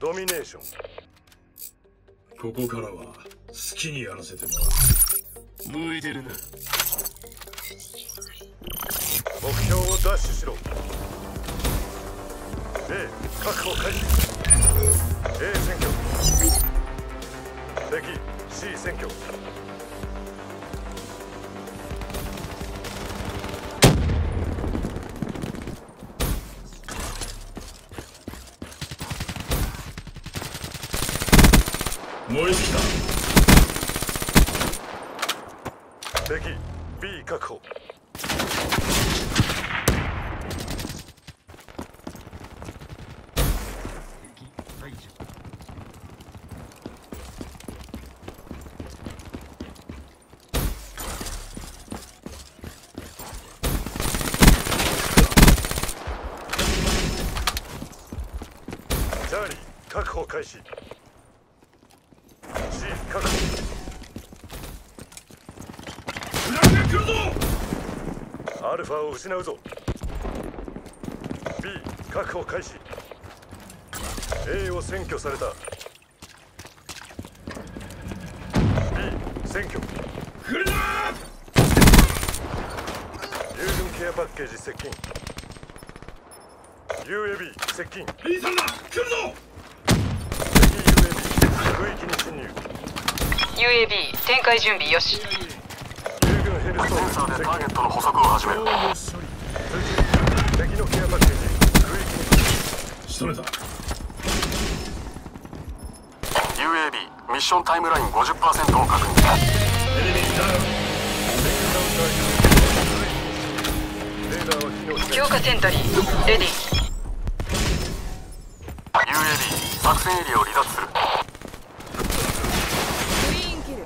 ドミネーション。ここからは好きにやらせてもらう。向いてるな。目標を奪取しろ。A 確保開始。A 選挙。敵 C 選挙燃え尽きた。敵 B 確保。チャーリー確保開始 C 確保裏が来るぞアルファを失うぞ。B 確保開始。A を占拠された。B 占拠。来るな友軍ケアパッケージ接近。UAB 接近。リーさんだ！来るぞ！敵 UAB 区域に侵入。UAB 展開準備よし友軍ヘルストーン接近ットの捕捉を始める敵のケアパッケージ区域に仕留めた UAB ミッションタイムライン50%を確認エネミーダウンレーダーは機能しない強化セントリーレディ UAB 作戦エリアを離脱するクリーンキル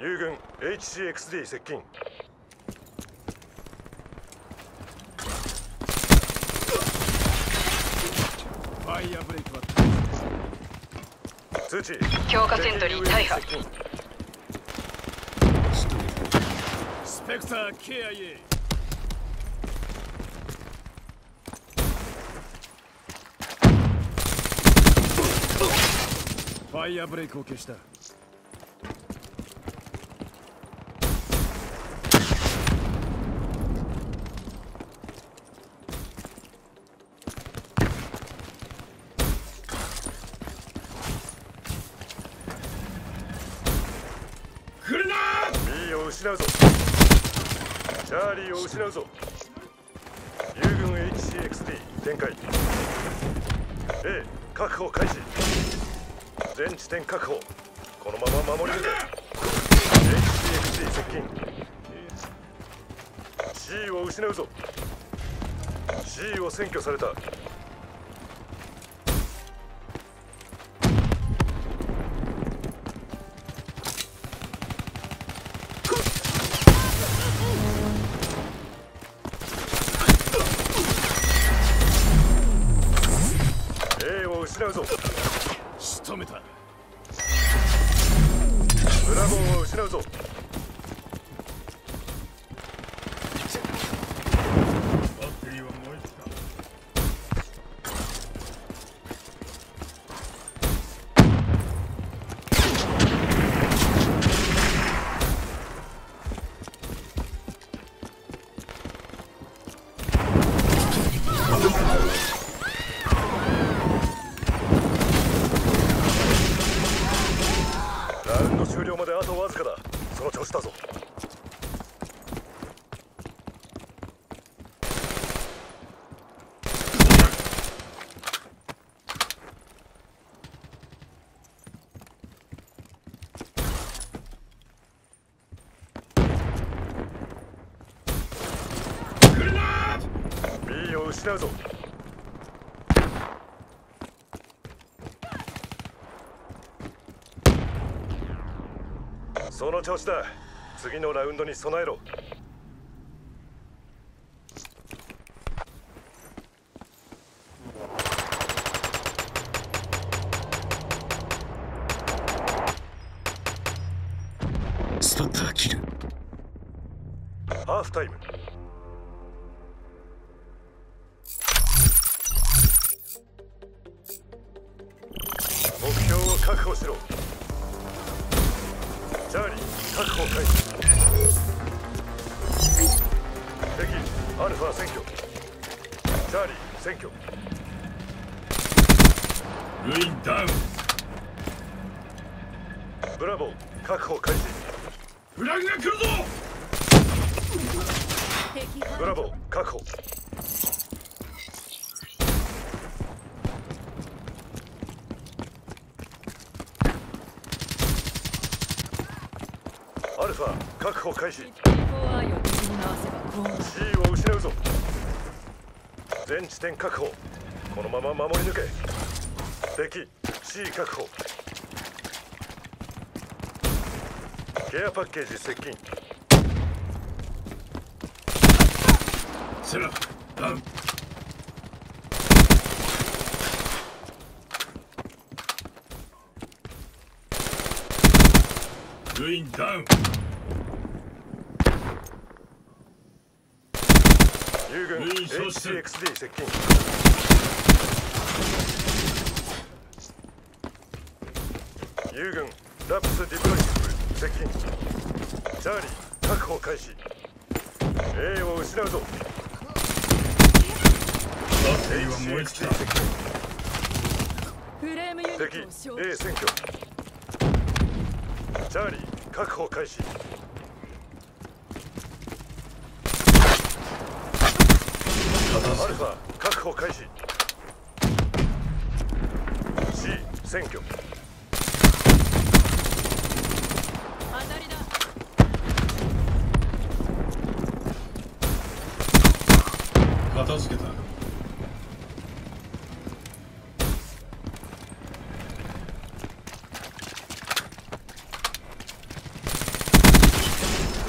友軍 HCXD 接近ファイアブレイクは通知。強化セントリー大破。スペクター KIA ファイアブレイクを消した失うぞ。チャーリーを失うぞ。友軍 HCXD 展開。A 確保開始。全地点確保。このまま守り抜け。HCXD 接近。C を失うぞ。C を占拠された。了まであとわずかだ。その調子だぞ。来るな B を失うぞ。その調子だ。次のラウンドに備えろ。スフタイム。目標を確保しろチャーリー確保開始敵アルファ占拠チャーリー占拠ルインダウンブラボー確保開始フラグが来るぞブラボー確保。アルファ確保開始。C4 を敵に回せばこうなる C を失うぞ。全地点確保。このまま守り抜け。敵 C 確保。ケアパッケージ接近。セラダウン。ルインダウン友軍 HCXD 接近友軍ラプスディプロイシップ接近チャーリー確保開始 A を失うぞバッテリーは燃え尽き HCXD た接近フレームユニットを敵 A 占拠チャーリー確保開始。アルファ確保開始 C 占拠当たりだ片付けた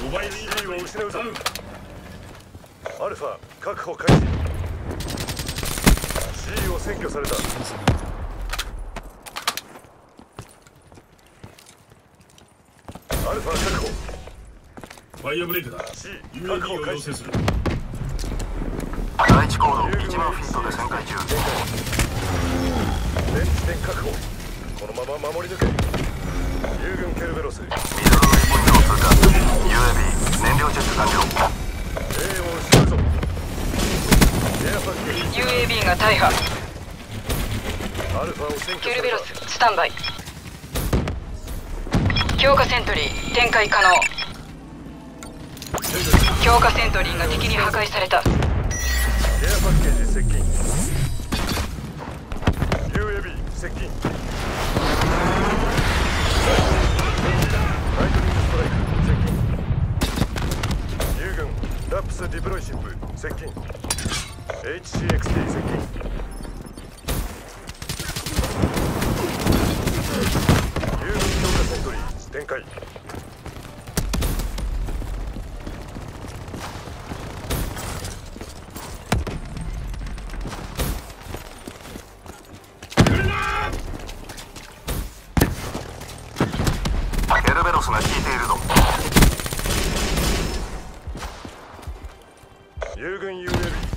モバイル C を失うぞアルファ確保開始 C を占拠された。アルファ確保。ファイアブレイクだ。C 確 UAV を保開始要請する。第一高度1万フィートで旋回中。全地点確保。このまま守り抜け。友軍ケルベロス。A をミドルウェイポイントを通過。UAB 燃料チェック完了。失う。ぞエアパッケージ UAB が大破。ケルベロススタンバイ。強化セントリー展開可能。強化セントリーが敵に破壊された。ケアパッケージ接近。 UAV 接近。ライトニングストライク接近。友軍ラプスディプロイシップ接近 HCXD 接近友軍強化セントリー展開ケルベロスが効いているぞ。友軍近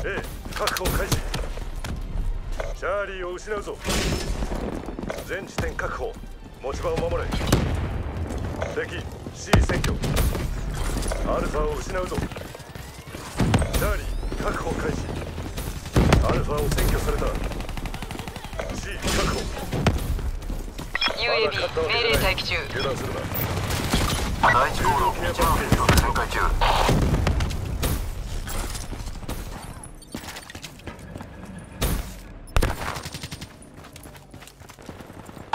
A 確保開始。チャーリーを失うぞ。全地点確保。持ち場を守れ。敵 C 占拠アルファを失うぞ。チャーリー確保開始。アルファを占拠された。C 確保。UAB 命令待機中。油断するな。第一高度1万フィートで旋回中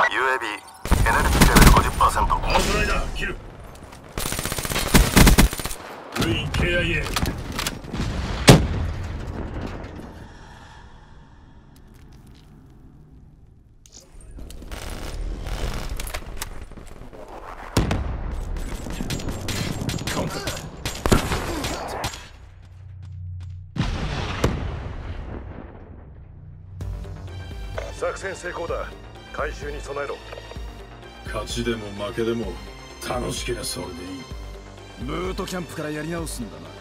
UAB エネルギーレベル50%アウトライダー KIA 作戦成功だ。回収に備えろ勝ちでも負けでも楽しければそれでいい。ブートキャンプからやり直すんだな。